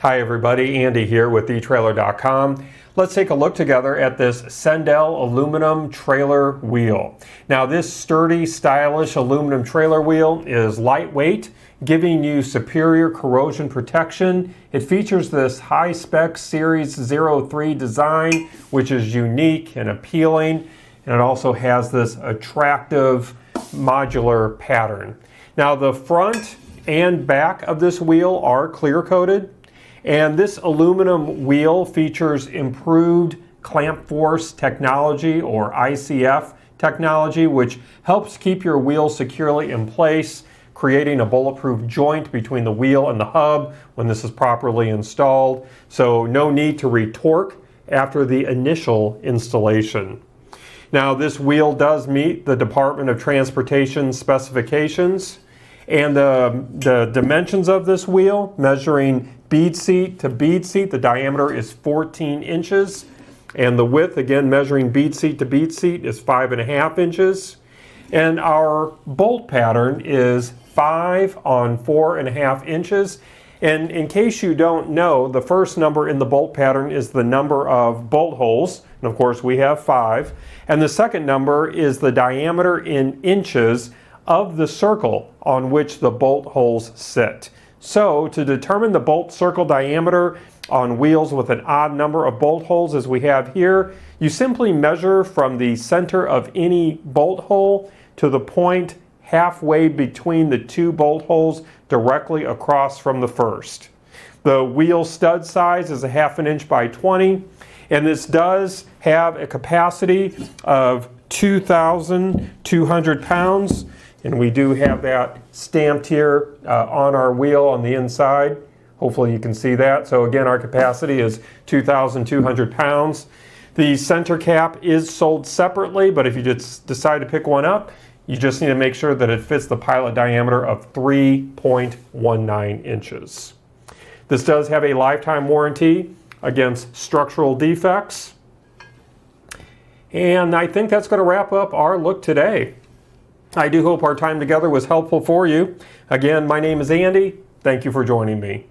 Hi everybody, Andy here with eTrailer.com. Let's take a look together at this Sendel aluminum trailer wheel. Now this sturdy, stylish aluminum trailer wheel is lightweight, giving you superior corrosion protection. It features this Hi-Spec Series 03 design, which is unique and appealing, and it also has this attractive modular pattern. Now the front and back of this wheel are clear coated. And this aluminum wheel features improved clamp force technology or ICF technology, which helps keep your wheel securely in place, creating a bulletproof joint between the wheel and the hub when this is properly installed. So no need to retorque after the initial installation. Now this wheel does meet the Department of Transportation specifications and the, the dimensions of this wheel measuring bead seat to bead seat. The diameter is 14 inches. And the width, again, measuring bead seat to bead seat, is five and a half inches. And our bolt pattern is five on four and a half inches. And in case you don't know, the first number in the bolt pattern is the number of bolt holes. And of course, we have five. And the second number is the diameter in inches of the circle on which the bolt holes sit. So to determine the bolt circle diameter on wheels with an odd number of bolt holes as we have here, you simply measure from the center of any bolt hole to the point halfway between the two bolt holes directly across from the first. The wheel stud size is a half an inch by 20 and this does have a capacity of 2,200 pounds and we do have that stamped here uh, on our wheel on the inside. Hopefully you can see that. So again, our capacity is 2,200 pounds. The center cap is sold separately, but if you just decide to pick one up, you just need to make sure that it fits the pilot diameter of 3.19 inches. This does have a lifetime warranty against structural defects. And I think that's going to wrap up our look today. I do hope our time together was helpful for you. Again, my name is Andy. Thank you for joining me.